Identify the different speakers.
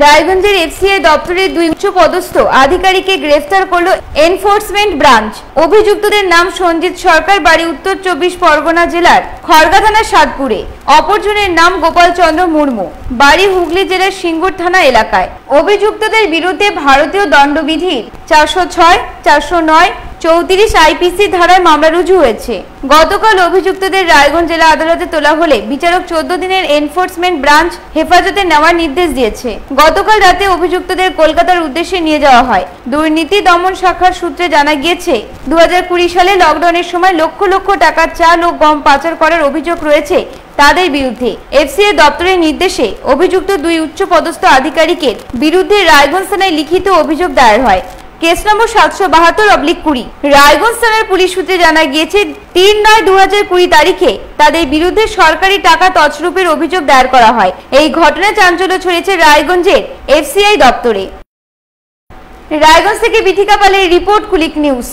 Speaker 1: রায়গঞ্জের এফসিআই দপ্তরের দুই উচ্চ পদস্থ আধিকারিককে গ্রেফতার করল এনফোর্সমেন্ট ব্রাঞ্চ। অভিযুক্তদের নাম সঞ্জিত সরকার, বাড়ি উত্তর চব্বিশ পরগনা জেলার খড়গা থানা সাতপুরে। অপরজনের নাম গোপাল চন্দ্র মুর্মু। বাড়ি হুগলি জেলার সিঙ্গুর থানা এলাকায়। অভিযুক্তদের বিরুদ্ধে ভারতীয় দণ্ডবিধির চারশো ছয়, চারশো নয় চৌত্রিশ আইপিসি ধারায় মামলা রুজু হয়েছে। গতকাল অভিযুক্তদের রায়গঞ্জ জেলা আদালতে তোলা হলে বিচারক চোদ্দ দিনের এনফোর্সমেন্ট ব্রাঞ্চ হেফাজতে নেওয়ার নির্দেশ দিয়েছে। গতকাল রাতে অভিযুক্তদের কলকাতার উদ্দেশ্যে নিয়ে যাওয়া হয়। দুর্নীতি দমন শাখার সূত্রে জানা গিয়েছে দু হাজার কুড়ি সালে লকডাউনের সময় লক্ষ লক্ষ টাকার চাল ও গম পাচার করার অভিযোগ রয়েছে তাদের বিরুদ্ধে। এফসিএ দপ্তরের নির্দেশে অভিযুক্ত দুই উচ্চ পদস্থ আধিকারিকের বিরুদ্ধে রায়গঞ্জ থানায় লিখিত অভিযোগ দায়ের হয়। কেস নম্বর সাতশো বাহাত্তর অবলিক কুড়ি। রায়গঞ্জ থানার পুলিশ সূত্রে জানা গিয়েছে, তিন নয় দু হাজার কুড়ি তারিখে তাদের বিরুদ্ধে সরকারি টাকা তছরূপের অভিযোগ দায়ের করা হয়। এই ঘটনা চাঞ্চল্য ছড়িয়েছে রায়গঞ্জের এফসিআই দপ্তরে। রায়গঞ্জ থেকে বিথিকা পালের রিপোর্ট, কুলিক নিউজ।